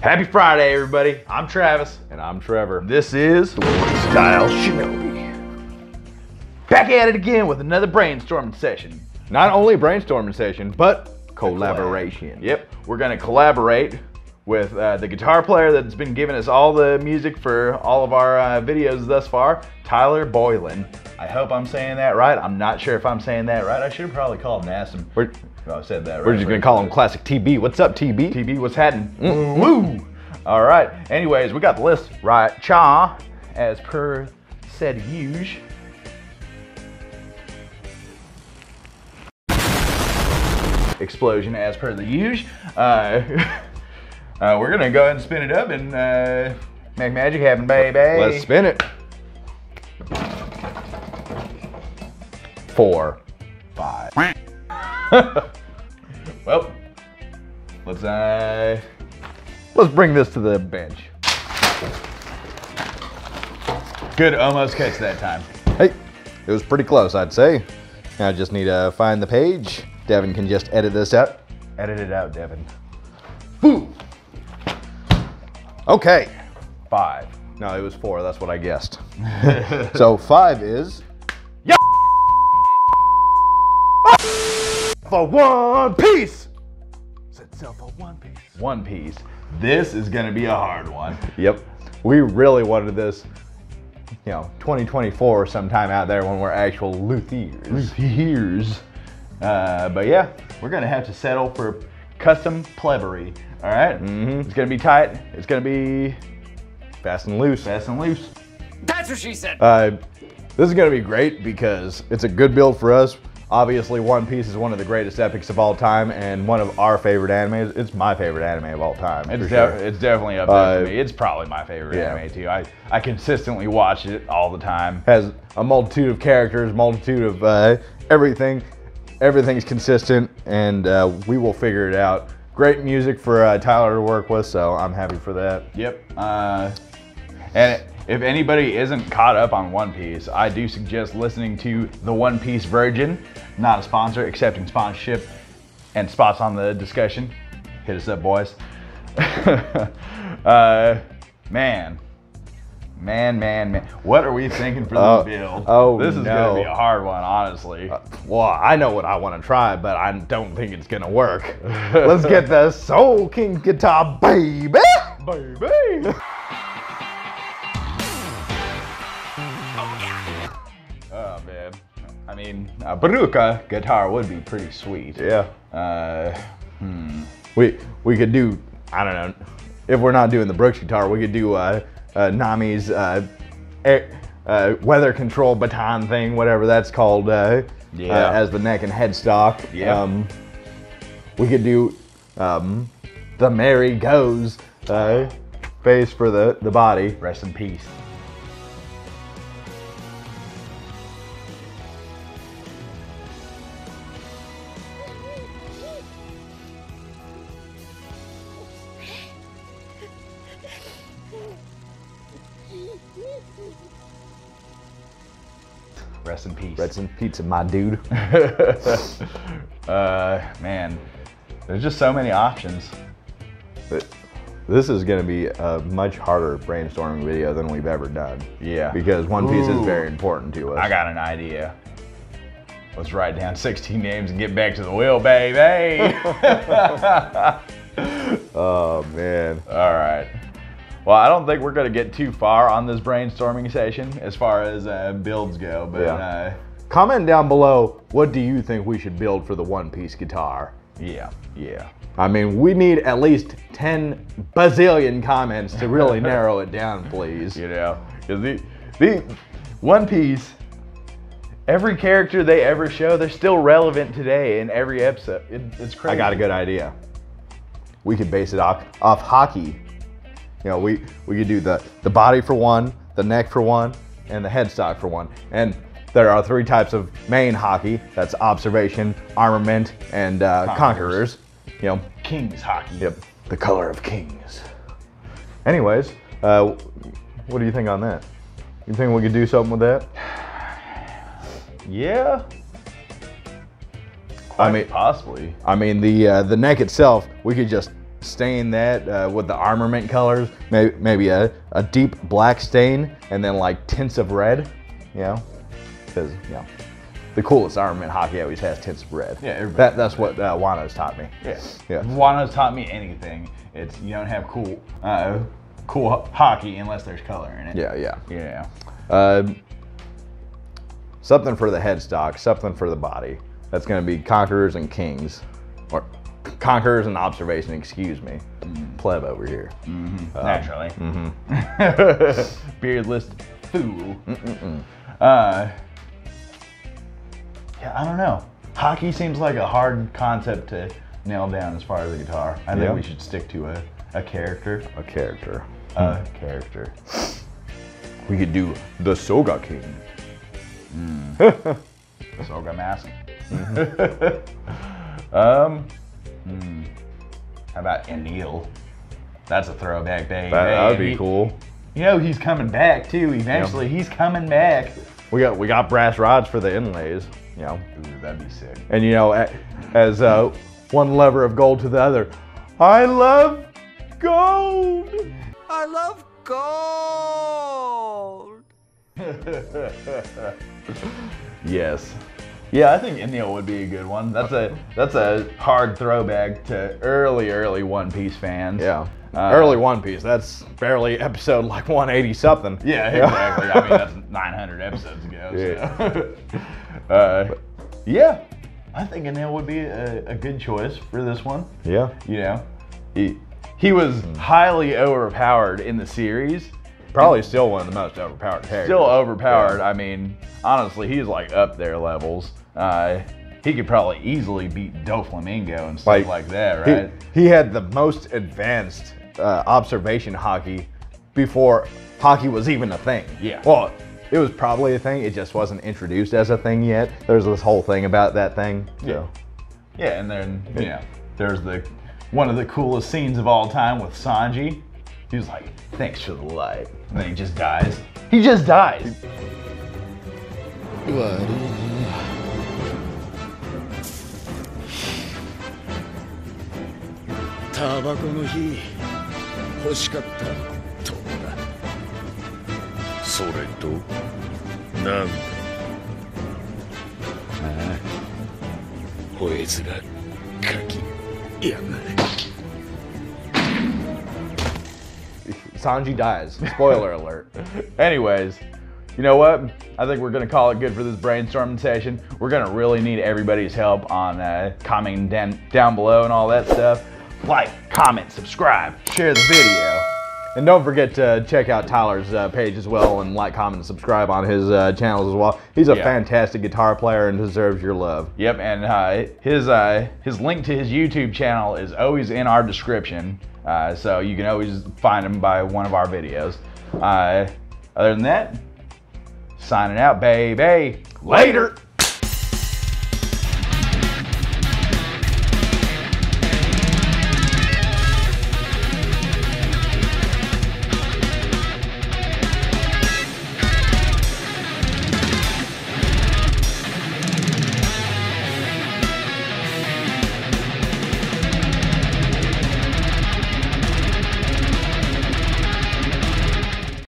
Happy Friday, everybody. I'm Travis. And I'm Trevor. This is Style Shinobi. Back at it again with another brainstorming session. Not only brainstorming session, but collaboration. Yep, we're gonna collaborate with uh, the guitar player that's been giving us all the music for all of our uh, videos thus far, Tyler Boylan. I hope I'm saying that right. I'm not sure if I'm saying that right. I should have probably called him and asked him. We're, I said that right. we're just gonna call him Classic TB. What's up, TB? TB, what's happening? Woo! All right. Anyways, we got the list right. Cha, as per said huge. Explosion, as per the huge. Uh, uh, we're gonna go ahead and spin it up and uh, make magic happen, baby. Let's spin it. Four. well, let's uh, Let's bring this to the bench. good almost catch that time. Hey, it was pretty close, I'd say. Now I just need to find the page. Devin can just edit this out. Edit it out, Devin. Boom. Okay. Five. No, it was four. That's what I guessed. so five is. Yeah. For one piece. Set self for one piece. One piece. This is gonna be a hard one. Yep. We really wanted this, you know, 2024 sometime out there when we're actual luthiers. Here's. Uh, but yeah, we're gonna have to settle for custom plebery. All right? Mhm. It's gonna be tight. It's gonna be Fast and loose. fast and loose. That's what she said. Uh, this is going to be great because it's a good build for us. Obviously, One Piece is one of the greatest epics of all time and one of our favorite animes. It's my favorite anime of all time. It's, de- sure. it's definitely up there Uh, for me. It's probably my favorite yeah. anime too. I, I consistently watch it all the time. has a multitude of characters, multitude of uh, everything. Everything's consistent, and uh, we will figure it out. Great music for uh, Tyler to work with, so I'm happy for that. Yep. Uh, and if anybody isn't caught up on One Piece, I do suggest listening to the One Piece Virgin. Not a sponsor, accepting sponsorship and spots on the discussion. Hit us up, boys. uh, man. Man, man, man. What are we thinking for Oh, this build? oh, this is no. gonna be a hard one, honestly. Well, I know what I want to try, but I don't think it's gonna work. Let's get the Soul King guitar, baby. baby. Mean, a Baruka guitar would be pretty sweet. Yeah. Uh, hmm. We we could do I don't know if we're not doing the Brooks guitar, we could do uh, uh, Nami's uh, air, uh, weather control baton thing, whatever that's called, uh, Yeah. uh, as the neck and headstock. Yeah. Um, we could do um, the Merry Go's uh, face for the the body. Rest in peace. Rest in peace. Reds and pizza, my dude. uh, man, there's just so many options. But this is going to be a much harder brainstorming video than we've ever done. Yeah. Because One Piece is very important to us. I got an idea. Let's write down 16 names and get back to the wheel, baby. Oh man. All right. Well, I don't think we're gonna get too far on this brainstorming session as far as uh, builds go, but Yeah. uh, Comment down below what do you think we should build for the One Piece guitar? yeah, yeah. I mean, we need at least 10 bazillion comments to really narrow it down, please. You know, because the the One Piece, every character they ever show, they're still relevant today in every episode. It, it's crazy. I got a good idea. We could base it off, off Haki. You know, we, we could do the, the body for one, the neck for one, and the headstock for one. And there are three types of main Haki. That's observation, armament, and uh, Conquerors. conquerors. You know, Kings Haki. Yep, the color of kings. Anyways, uh, what do you think on that? You think we could do something with that? Yeah. I mean- possibly. I mean, the uh, the neck itself, we could just stain that uh, with the armament colors, maybe, maybe a, a deep black stain, and then like tints of red, you know, because you know, the coolest armament Haki always has tints of red. Yeah, everybody that, that's what uh, Wano's taught me. Yeah. Yeah. Wano's taught me anything. It's you don't have cool, uh, cool ho- Haki unless there's color in it. Yeah, yeah. Yeah. Um, something for the headstock, something for the body. That's going to be Conquerors and Kings. Or Conquerors and Observation, excuse me. Mm-hmm. Pleb over here. Mm-hmm. Um, Naturally. Mm-hmm. Beardless fool. Uh, yeah, I don't know. Haki seems like a hard concept to nail down as far as the guitar. I think Yeah. we should stick to a, a character. A character. A hmm. character. We could do the Sogeking. Hmm. Soga mask. um, hmm. how about Enel? That's a throwback, baby. That, that would be He- cool. You know he's coming back too. Eventually, he's coming back. We got we got brass rods for the inlays, you know. Ooh, that'd be sick. And you know, as uh, one lover of gold to the other, I love gold. I love gold. Yes. Yeah, I think Enel would be a good one. That's a that's a hard throwback to early, early One Piece fans. Yeah. Uh, Early One Piece. That's barely episode like 180 something. Yeah, exactly. I mean, that's 900 episodes ago. So. uh, yeah, I think Enel would be a, a good choice for this one. Yeah. You know, he he was highly overpowered in the series. Probably still one of the most overpowered characters. Still overpowered. I mean, honestly, he's like up there levels. Uh, he could probably easily beat Doflamingo and stuff like, Like, that, He- right? He, had the most advanced uh, observation Haki before Haki was even a thing. Yeah. Well, it was probably a thing. It just wasn't introduced as a thing yet. There's this whole thing about that thing. So. Yeah. Yeah, and then you know, there's the one of the coolest scenes of all time with Sanji. He was like, "Thanks for the light," and then he just dies. He just dies. 悪いねタバコの火欲しかったとだそれとなんだああ吠え面かきやがれ Sanji dies. Spoiler alert. Anyways, you know what? I think we're gonna call it good for this brainstorming session. We're gonna really need everybody's help on uh, commenting down down below and all that stuff. Like, comment, subscribe, share the video. And don't forget to check out Tyler's uh, page as well and like, comment, and subscribe on his uh, channels as well. He's a Yeah. fantastic guitar player and deserves your love. Yep, and uh, his uh, his link to his YouTube channel is always in our description, uh, so you can always find him by one of our videos. Uh, other than that, signing out, baby. Later.